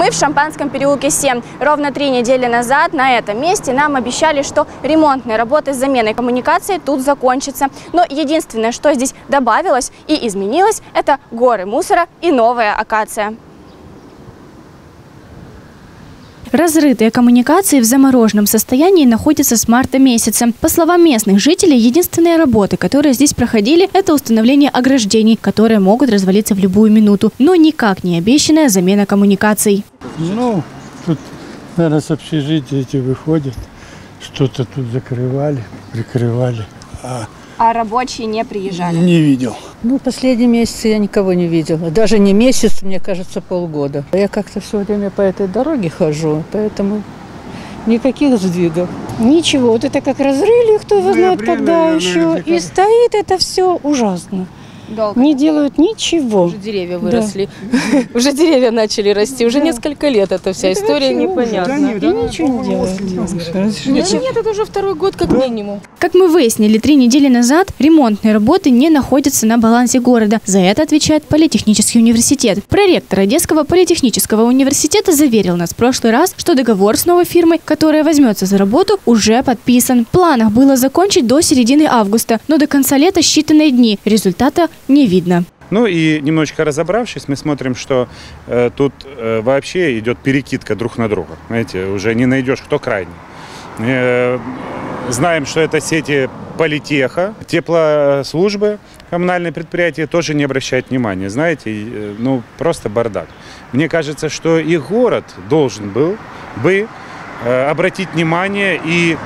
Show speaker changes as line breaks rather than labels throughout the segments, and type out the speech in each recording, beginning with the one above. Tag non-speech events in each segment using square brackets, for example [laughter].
Мы в Шампанском переулке 7. Ровно три недели назад на этом месте нам обещали, что ремонтные работы с заменой коммуникации тут закончатся. Но единственное, что здесь добавилось и изменилось, это горы мусора и новая акация. Разрытые коммуникации в замороженном состоянии находятся с марта месяца. По словам местных жителей, единственные работы, которые здесь проходили, это установление ограждений, которые могут развалиться в любую минуту, но никак не обещанная замена коммуникаций.
Ну, тут, наверное, с общежития эти выходят, что-то тут закрывали, прикрывали. А
А рабочие не приезжали.
не видел.
Ну, последние месяцы я никого не видела. Даже не месяц, мне кажется, полгода. Я как-то все время по этой дороге хожу, поэтому никаких сдвигов.
Ничего, вот это как разрыли, кто его
Ну,
знает когда еще. И стоит это все ужасно.
Долго.
Не делают ничего.
Уже деревья выросли. [laughs] Уже деревья начали расти. Уже несколько лет эта вся история непонятна.
И ничего не делают.
Нет, нет, это уже второй год как минимум.
Как мы выяснили три недели назад, ремонтные работы не находятся на балансе города. За это отвечает Политехнический университет. Проректор Одесского политехнического университета заверил нас в прошлый раз, что договор с новой фирмой, которая возьмется за работу, уже подписан. В планах было закончить до середины августа, но до конца лета считанные дни. Результата не видно.
Ну и немножечко разобравшись, мы смотрим, что э, тут э, вообще идет перекидка друг на друга. Знаете, уже не найдешь, кто крайний. Э, знаем, что это сети политеха, теплослужбы, коммунальные предприятия тоже не обращают внимания. Знаете, э, ну просто бардак. Мне кажется, что и город должен был бы э, обратить внимание и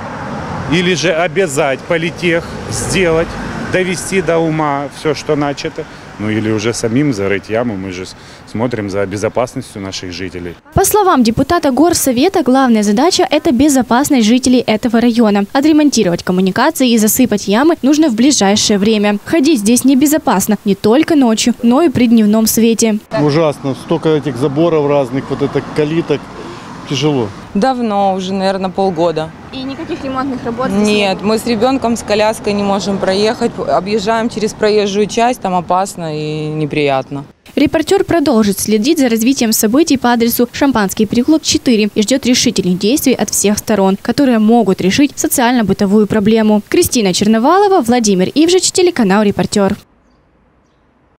или же обязать политех сделать, довести до ума все, что начато, ну или уже самим зарыть яму, мы же смотрим за безопасностью наших жителей.
По словам депутата Горсовета, главная задача – это безопасность жителей этого района. Отремонтировать коммуникации и засыпать ямы нужно в ближайшее время. Ходить здесь небезопасно не только ночью, но и при дневном свете.
Ужасно. Столько этих заборов разных, вот это калиток. Тяжело.
Давно, уже, наверное, полгода.
И никаких ремонтных работ
Нет, мы с ребенком с коляской не можем проехать. Объезжаем через проезжую часть, там опасно и неприятно.
Репортер продолжит следить за развитием событий по адресу Шампанский переулок 4 и ждет решительных действий от всех сторон, которые могут решить социально-бытовую проблему. Кристина Черновалова, Владимир Ивжич, телеканал «Репортер».